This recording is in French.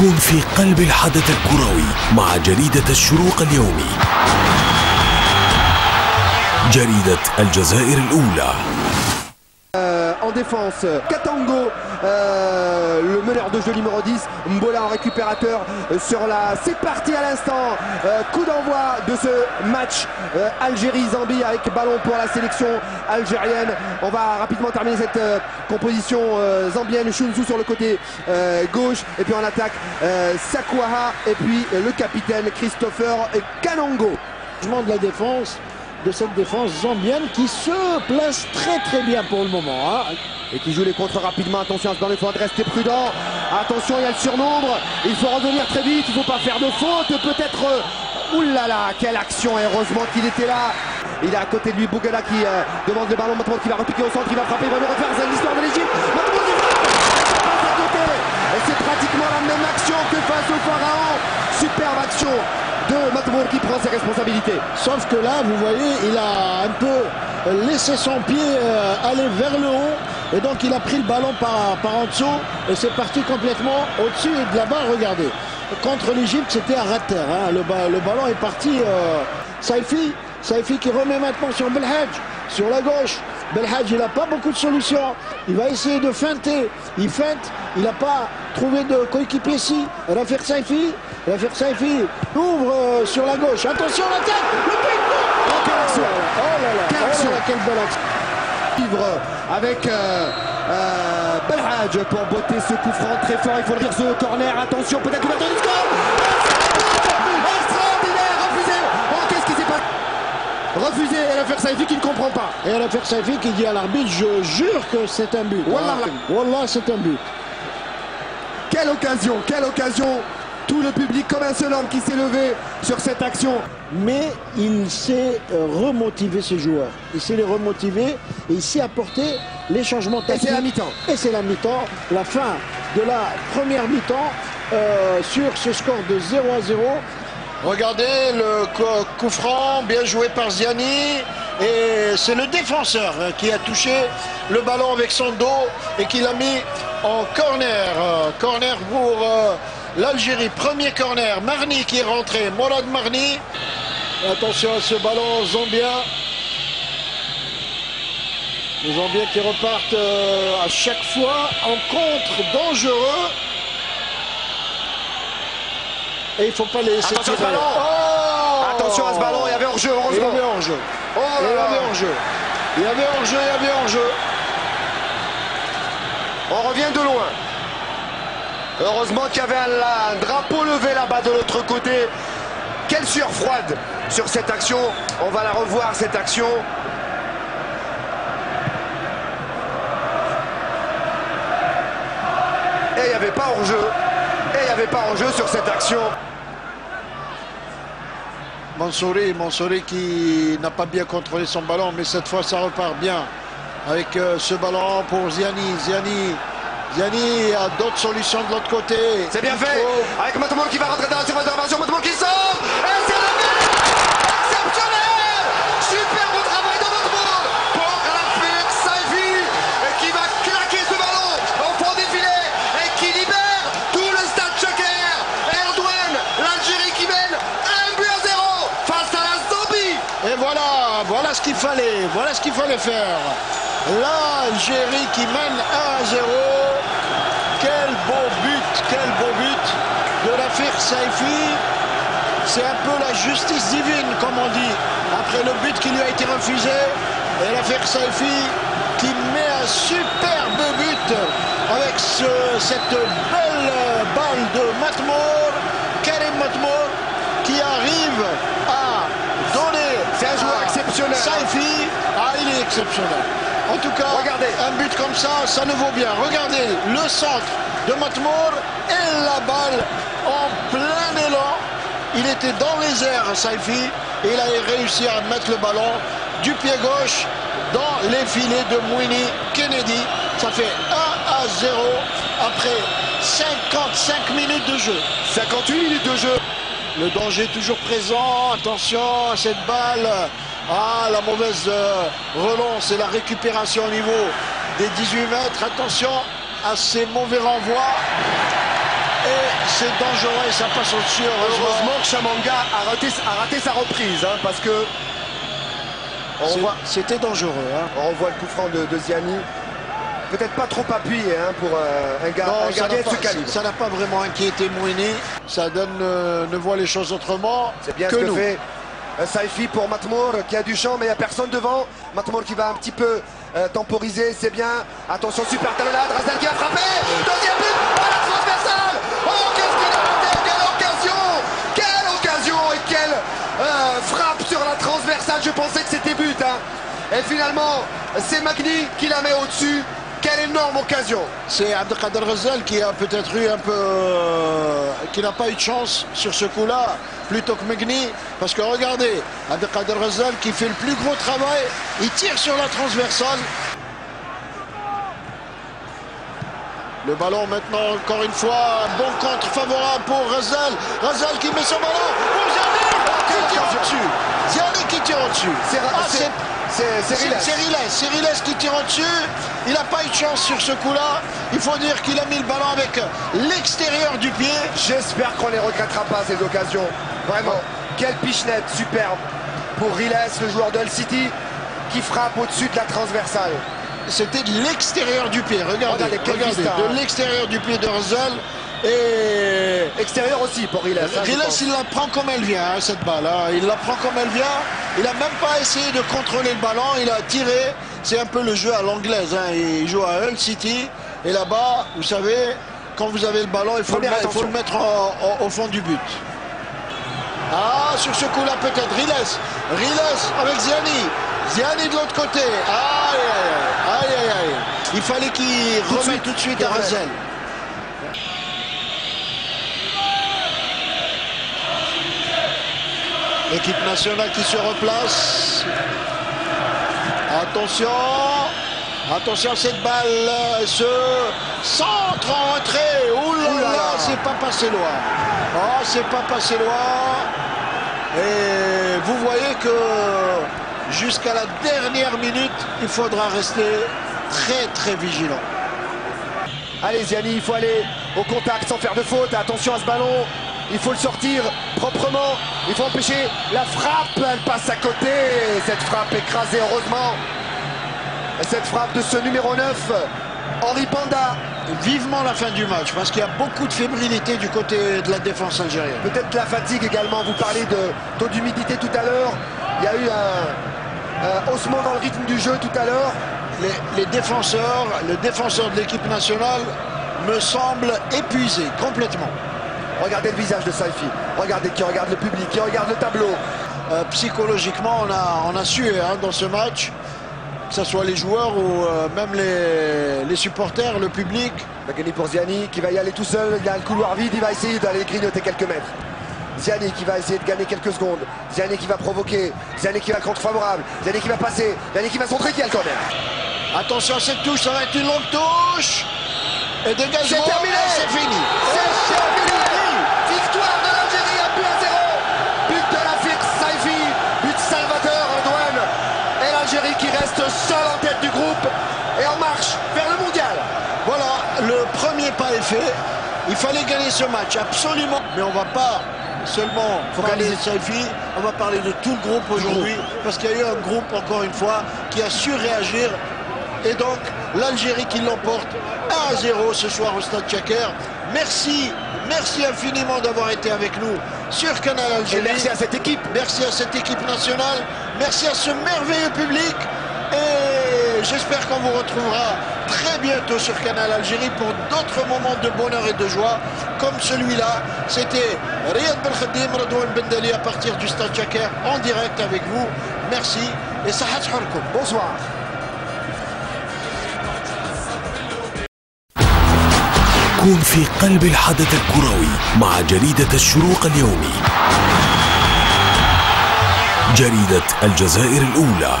كون في قلب الحدث الكروي مع جريدة الشروق اليومي جريدة الجزائر الأولى défense. Katango, euh, le meneur de jeu numéro 10. Mbola en récupérateur euh, sur la. C'est parti à l'instant. Euh, coup d'envoi de ce match Algérie-Zambie avec ballon pour la sélection algérienne. On va rapidement terminer cette composition zambienne. Shunzu sur le côté gauche. Et puis en attaque, Sakwaha. Et puis le capitaine Christopher Kanango. de la défense, de cette défense zambienne qui se place très très bien pour le moment. hein. Et qui joue les contres rapidement. Attention à ce il faut rester prudent. Attention, il y a le surnombre. Il faut revenir très vite. Il ne faut pas faire de faute. Peut-être. euh, Oulala, quelle action. Heureusement qu'il était là. Il est à côté de lui, Bougala qui euh, demande le ballon. Maintenant qui va repiquer au centre, il va frapper, il va nous refaire c'est l'histoire de l'Égypte. Et c'est pratiquement la même action que face au Pharaon. Superbe action de qui prend ses responsabilités. Sauf que là, vous voyez, il a un peu laissé son pied euh, aller vers le haut. Et donc il a pris le ballon par, par en dessous et c'est parti complètement au-dessus et de là-bas, regardez. Contre l'Égypte, c'était à terre. hein. Le ballon est parti. Euh, Saifi, Saifi qui remet maintenant sur Belhadj, sur la gauche. Belhadj, il n'a pas beaucoup de solutions. Il va essayer de feinter. Il feinte. Il n'a pas trouvé de coéquipier ici. Rafir Saifi. Rafir Saifi ouvre euh, sur la gauche. Attention, la tête Le but Oh, quelle action Oh là là, Quelle oh là action là, quelle belle action Vivre avec euh, euh, Belhadj pour botter ce coup franc très fort. Il faut le dire ce corner. Attention, peut-être qu'il va score. Extraordinaire, refusé. Oh, qu'est-ce qui s'est passé? Refusé et l'affaire Saifi qui ne comprend pas. Et Rafir Saifi qui dit à l'arbitre, je jure que c'est un but. Wallah. Wallah, c'est un but. Quelle occasion, quelle occasion. Tout le public comme un seul homme qui s'est levé sur cette action. mais il sait euh, remotiver ses joueurs. Il sait les remotiver et il sait apporter les changements Et tactiques. c'est la mi-temps. Et c'est la mi-temps, la fin de la première mi-temps euh, sur ce score de 0 à 0. Regardez le co- coup franc, bien joué par Ziani. Et c'est le défenseur hein, qui a touché le ballon avec son dos et qui l'a mis en corner. Euh, corner pour euh, l'Algérie. Premier corner. Marni qui est rentré. Morad Marni. Attention à ce ballon zambien. Les Zambiens qui repartent euh, à chaque fois en contre dangereux. Et il ne faut pas les laisser Attention à ce ballon. Oh Attention à ce ballon, il y avait hors-jeu, Il y heureusement. avait hors-jeu. Oh Il y avait hors-jeu. Il y avait hors-jeu, il y avait hors-jeu. On revient de loin. Heureusement qu'il y avait un, drapeau levé là-bas de l'autre côté. Quelle sueur froide sur cette action. On va la revoir, cette action. Et il n'y avait pas hors-jeu. Et il n'y avait pas hors-jeu sur cette action. Mansouri, Mansouri qui n'a pas bien contrôlé son ballon, mais cette fois ça repart bien avec euh, ce ballon pour Ziani. Ziani, Ziani a d'autres solutions de l'autre côté. C'est bien fait. Avec Matamoul qui va rentrer dans la surface réparation. Matamoul qui sort. Et c'est le but Exceptionnel Superbe travail de Matamoul pour Rafik Saifi et qui va claquer ce ballon au fond des filets et qui libère tout le stade Choker. Erdogan, l'Algérie qui mène 1 but à 0 face à la Zambie. Et voilà, voilà ce qu'il fallait, voilà ce qu'il fallait faire. L'Algérie qui mène 1 à 0. Quel beau but, quel beau but de Rafir Saifi. C'est un peu la justice divine, comme on dit, après le but qui lui a été refusé. Et Rafir Saifi qui met un superbe but avec ce- cette belle balle de Matmour, Karim Matmour, qui arrive à donner C'est un joueur exceptionnel. Saifi, ah, il est exceptionnel. En tout cas, Regardez. un but comme ça, ça ne vaut bien. Regardez le centre de Matmour et la balle en plein élan. Il était dans les airs, Saifi, et il a réussi à mettre le ballon du pied gauche dans les filets de Mouini Kennedy. Ça fait 1 à 0 après 55 minutes de jeu. 58 minutes de jeu. Le danger est toujours présent. Attention à cette balle. Ah, la mauvaise euh, relance et la récupération au niveau des 18 mètres. Attention à ces mauvais renvois. Et c'est dangereux et ça passe au-dessus, heureusement. Heureusement que Chamanga a raté, a raté sa reprise, hein, parce que C'était dangereux. hein. on voit le coup franc de, de Ziani. Peut-être pas trop appuyé hein, pour euh, un, ga- Non, un ça gardien n'a de ce pas- calibre. ça n'a pas vraiment inquiété Mouini. Ça donne, euh, ne voit les choses autrement C'est bien que ce que nous. fait euh, Saifi pour Matmour qui a du champ mais il n'y a personne devant. Matmour qui va un petit peu euh, temporiser, c'est bien. Attention, super talonnade, Razel qui va frapper. Deuxième but, à la transversale. Oh, qu'est-ce qu'il a raté Quelle occasion Quelle occasion et quelle euh, frappe sur la transversale. Je pensais que c'était but. hein. Et finalement, c'est Magni qui la met au-dessus. Quelle énorme occasion C'est Abdelkader Ghazal qui a peut-être eu un peu. euh, qui n'a pas eu de chance sur ce coup-là, plutôt que Megni. Parce que regardez, Abdelkader Ghazal qui fait le plus gros travail, il tire sur la transversale. Le ballon maintenant, encore une fois, un bon contre favorable pour Ghazal. Ghazal qui met son ballon C'est Riles, c'est Riles qui tire au-dessus. Il n'a pas eu de chance sur ce coup-là. Il faut dire qu'il a mis le ballon avec l'extérieur du pied. J'espère qu'on les regrettera pas ces occasions. Vraiment, quelle pichenette superbe pour Riles, le joueur de Hull City, qui frappe au-dessus de la transversale. C'était de l'extérieur du pied. Regardez, Regardez, regardez, de l'extérieur du pied de Rizal. Et Extérieur aussi pour Riles. hein, pense. il la prend comme elle vient, hein, cette balle. hein. Il la prend comme elle vient. Il n'a même pas essayé de contrôler le ballon. Il a tiré. C'est un peu le jeu à l'anglaise. hein. Il joue à Hull City. Et là-bas, vous savez, quand vous avez le ballon, il faut, le, mettre- il faut le mettre au fond du but. Ah, sur ce coup-là, peut-être. Riles. Riles avec Ziani. Ziani de l'autre côté. Aïe, aïe, aïe. Aïe, aïe. Il fallait qu'il remette tout de suite à. Razel. L'équipe nationale qui se replace. Attention. Attention à cette balle. Ce centre en entrée. Ouh là Ouh là là, là. c'est pas passé loin. Oh, c'est pas passé loin. Et vous voyez que jusqu'à la dernière minute, il faudra rester très très vigilant. Allez Ziani, il faut aller au contact sans faire de faute. Attention à ce ballon. Il faut le sortir proprement. Il faut empêcher la frappe. Elle passe à côté. Cette frappe écrasée, heureusement. Et cette frappe de ce numéro 9, Henri Panda. Vivement la fin du match parce qu'il y a beaucoup de fébrilité du côté de la défense algérienne. Peut-être la fatigue également. Vous parlez de taux d'humidité tout à l'heure. Il y a eu un, un haussement dans le rythme du jeu tout à l'heure. Les, les défenseurs, le défenseur de l'équipe nationale me semble épuisé complètement. Regardez le visage de Saifi. Regardez qui regarde le public, qui regarde le tableau. Euh, psychologiquement, on a, on a su hein, dans ce match, que ce soit les joueurs ou euh, même les, les supporters, le public, Il va gagner pour Ziani qui va y aller tout seul. Il y a le couloir vide. Il va essayer d'aller grignoter quelques mètres. Ziani qui va essayer de gagner quelques secondes. Ziani qui va provoquer. Ziani qui va contre favorable. Ziani qui va passer. Ziani qui va centrer qui a le corner. Attention à cette touche, ça va être une longue touche. Et dégagement, C'est terminé. c'est fini. C'est terminé. Reste seule en tête du groupe. Et en marche vers le mondial. Voilà, le premier pas est fait. Il fallait gagner ce match, absolument. Mais on va pas seulement parler de Saifi, on va parler de tout le groupe aujourd'hui. Parce qu'il y a eu un groupe, encore une fois, qui a su réagir. Et donc, l'Algérie qui l'emporte 1 à 0 ce soir au Stade Tchaker. Merci, merci infiniment d'avoir été avec nous sur Canal Et Algérie. merci à cette équipe. Merci à cette équipe nationale. Merci à ce merveilleux public. Et j'espère qu'on vous retrouvera très bientôt sur Canal Algérie pour d'autres moments de bonheur et de joie comme celui-là. C'était Riyad Belkhadim, Radouane Bendali à partir du Stade Tchaker en direct avec vous. Merci et Sahat Harkoum. Bonsoir. كون في قلب الحدث الكروي مع جريدة الشروق اليومي جريدة الجزائر الأولى